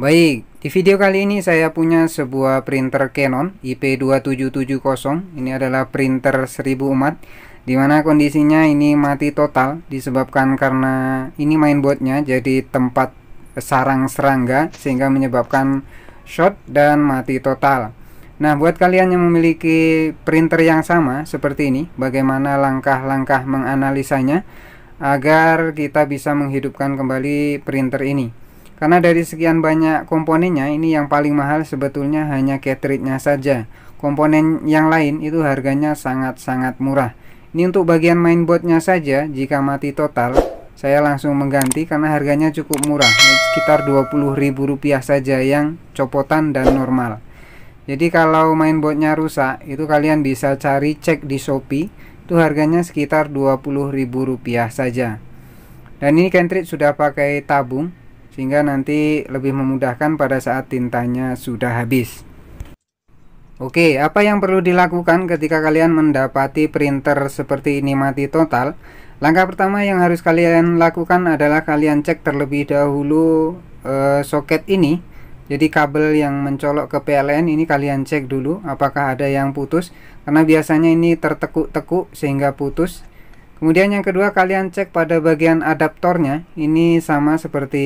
Baik, di video kali ini saya punya sebuah printer Canon IP2770. Ini adalah printer 1000 umat di mana kondisinya ini mati total disebabkan karena ini mainboardnya jadi tempat sarang serangga sehingga menyebabkan short dan mati total. Nah, buat kalian yang memiliki printer yang sama seperti ini, bagaimana langkah-langkah menganalisanya agar kita bisa menghidupkan kembali printer ini. Karena dari sekian banyak komponennya, ini yang paling mahal sebetulnya hanya cartridge-nya saja. Komponen yang lain itu harganya sangat-sangat murah. Ini untuk bagian mainboardnya saja, jika mati total, saya langsung mengganti karena harganya cukup murah, sekitar Rp20.000 saja yang copotan dan normal. Jadi kalau mainboardnya rusak, itu kalian bisa cari cek di Shopee, itu harganya sekitar Rp20.000 saja. Dan ini cartridge sudah pakai tabung, sehingga nanti lebih memudahkan pada saat tintanya sudah habis. Oke, apa yang perlu dilakukan ketika kalian mendapati printer seperti ini mati total? Langkah pertama yang harus kalian lakukan adalah kalian cek terlebih dahulu eh, soket ini. Jadi kabel yang mencolok ke PLN ini kalian cek dulu apakah ada yang putus karena biasanya ini tertekuk-tekuk sehingga putus Kemudian yang kedua kalian cek pada bagian adaptornya. Ini sama seperti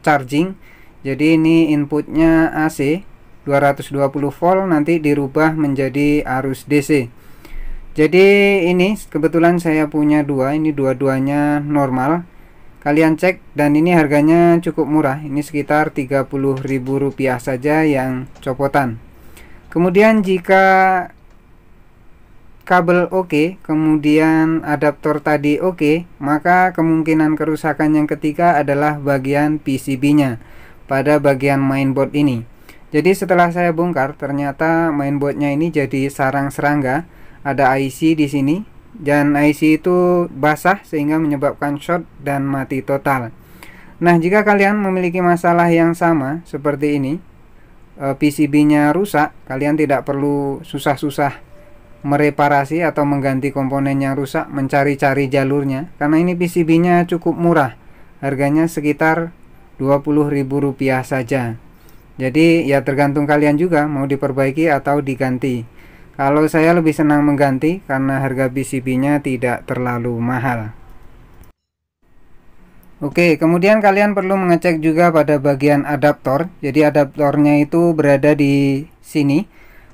charging. Jadi ini inputnya AC 220 volt nanti dirubah menjadi arus DC Jadi ini kebetulan saya punya dua Ini dua-duanya normal. Kalian cek dan ini harganya cukup murah. Ini sekitar Rp30.000 saja yang copotan. Kemudian jika kabel oke, okay, kemudian adaptor tadi oke, okay, maka kemungkinan kerusakan yang ketiga adalah bagian PCB-nya pada bagian mainboard ini. Jadi setelah saya bongkar, ternyata mainboardnya ini jadi sarang serangga. Ada IC di sini dan IC itu basah sehingga menyebabkan short dan mati total. Nah, jika kalian memiliki masalah yang sama seperti ini, eh, PCB-nya rusak, kalian tidak perlu susah-susah mereparasi atau mengganti komponen yang rusak mencari-cari jalurnya. Karena ini PCB-nya cukup murah. Harganya sekitar Rp20.000 saja. Jadi ya tergantung kalian juga mau diperbaiki atau diganti. Kalau saya lebih senang mengganti karena harga PCB-nya tidak terlalu mahal. Oke, kemudian kalian perlu mengecek juga pada bagian adaptor. Jadi adaptornya itu berada di sini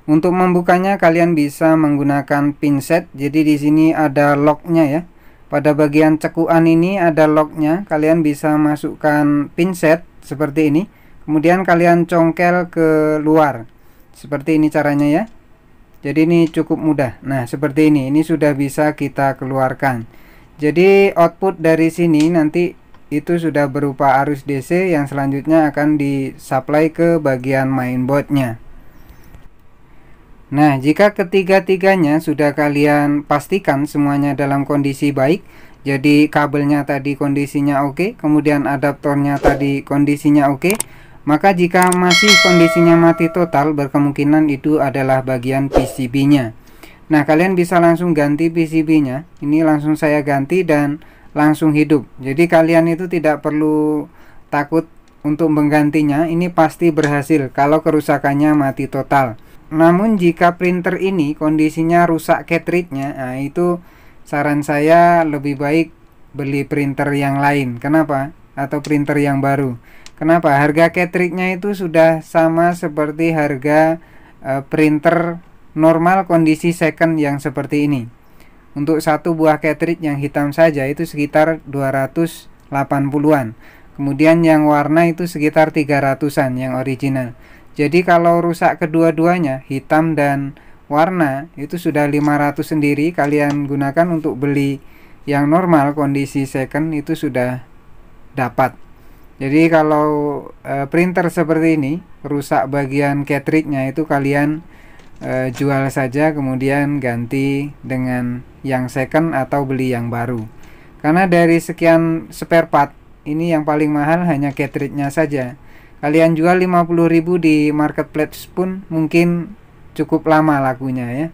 untuk membukanya kalian bisa menggunakan pinset. Jadi di sini ada locknya ya. Pada bagian cekuan ini ada locknya. Kalian bisa masukkan pinset seperti ini. Kemudian kalian congkel ke luar. Seperti ini caranya ya. Jadi ini cukup mudah. Nah seperti ini. Ini sudah bisa kita keluarkan. Jadi output dari sini nanti itu sudah berupa arus DC yang selanjutnya akan disuplai ke bagian mainboardnya. Nah, jika ketiga-tiganya sudah kalian pastikan semuanya dalam kondisi baik, jadi kabelnya tadi kondisinya oke, kemudian adaptornya tadi kondisinya oke, maka jika masih kondisinya mati total, berkemungkinan itu adalah bagian PCB-nya. Nah, kalian bisa langsung ganti PCB-nya. Ini langsung saya ganti dan langsung hidup. Jadi kalian itu tidak perlu takut untuk menggantinya. Ini pasti berhasil kalau kerusakannya mati total. Namun jika printer ini kondisinya rusak cartridge-nya, nah itu saran saya lebih baik beli printer yang lain. Kenapa? Atau printer yang baru. Kenapa? Harga cartridge-nya itu sudah sama seperti harga uh, printer normal kondisi second yang seperti ini. Untuk satu buah cartridge yang hitam saja itu sekitar 280-an. Kemudian yang warna itu sekitar 300-an yang original. Jadi kalau rusak kedua-duanya, hitam dan warna, itu sudah 500 sendiri kalian gunakan untuk beli yang normal kondisi second itu sudah dapat. Jadi kalau e, printer seperti ini rusak bagian cartridge-nya itu kalian e, jual saja kemudian ganti dengan yang second atau beli yang baru. Karena dari sekian spare part ini yang paling mahal hanya cartridge-nya saja kalian jual 50.000 di marketplace pun mungkin cukup lama lakunya ya.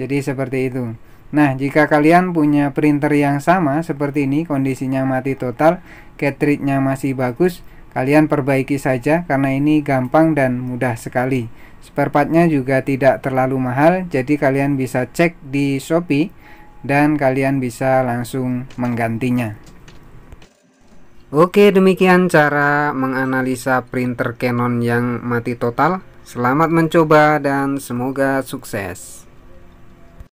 Jadi seperti itu. Nah jika kalian punya printer yang sama seperti ini kondisinya mati total cartridge nya masih bagus kalian perbaiki saja karena ini gampang dan mudah sekali. Spare partnya juga tidak terlalu mahal jadi kalian bisa cek di Shopee dan kalian bisa langsung menggantinya Oke demikian cara menganalisa printer Canon yang mati total. Selamat mencoba dan semoga sukses